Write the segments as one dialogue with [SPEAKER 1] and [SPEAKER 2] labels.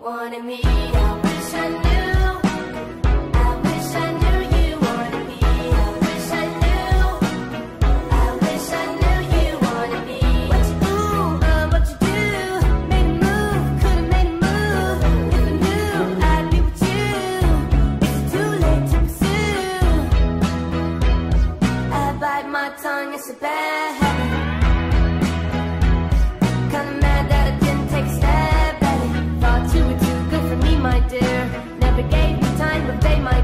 [SPEAKER 1] wanted me. I wish I knew. I wish I knew you wanted me. I wish I knew. I wish I knew you wanted me. What you do? What you do? Made a move, could've made a move. If I knew, I'd be with you. It's too late. I bite my tongue, it's a bad habit.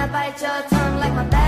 [SPEAKER 1] I bite your tongue like my back.